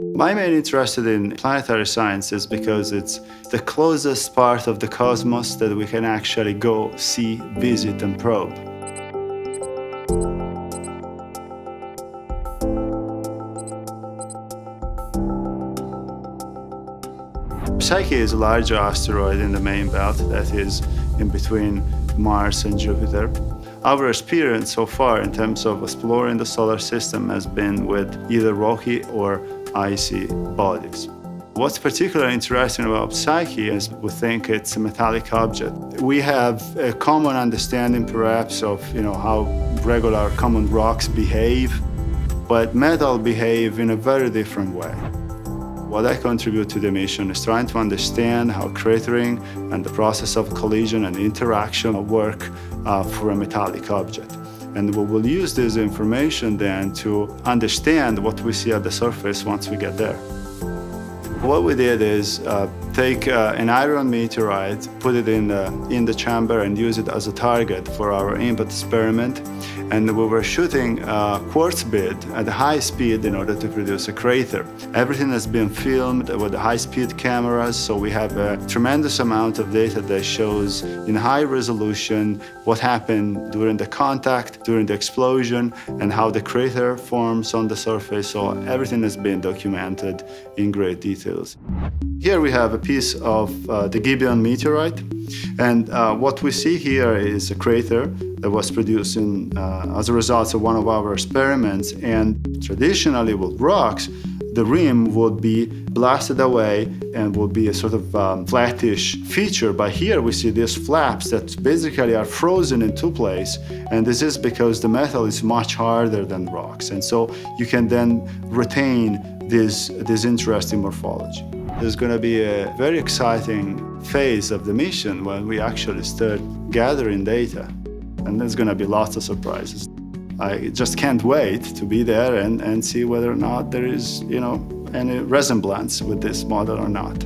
My main interest in planetary science is because it's the closest part of the cosmos that we can actually go, see, visit, and probe. Psyche is a larger asteroid in the main belt that is in between Mars and Jupiter. Our experience so far in terms of exploring the solar system has been with either rocky or icy bodies. What's particularly interesting about Psyche is we think it's a metallic object. We have a common understanding perhaps of you know, how regular common rocks behave, but metal behave in a very different way. What I contribute to the mission is trying to understand how cratering and the process of collision and interaction work uh, for a metallic object. And we will use this information then to understand what we see at the surface once we get there. What we did is uh, take uh, an iron meteorite, put it in the, in the chamber and use it as a target for our impact experiment. And we were shooting a quartz bead at high speed in order to produce a crater. Everything has been filmed with high-speed cameras, so we have a tremendous amount of data that shows in high resolution what happened during the contact, during the explosion, and how the crater forms on the surface. So everything has been documented in great details. Here we have a piece of uh, the Gibeon meteorite. And uh, what we see here is a crater that was produced in, uh, as a result of one of our experiments. And traditionally with rocks, the rim would be blasted away and would be a sort of um, flattish feature. But here we see these flaps that basically are frozen into place. And this is because the metal is much harder than rocks. And so you can then retain this, this interesting morphology. There's going to be a very exciting phase of the mission when we actually start gathering data. And there's going to be lots of surprises. I just can't wait to be there and, and see whether or not there is, you know, any resemblance with this model or not.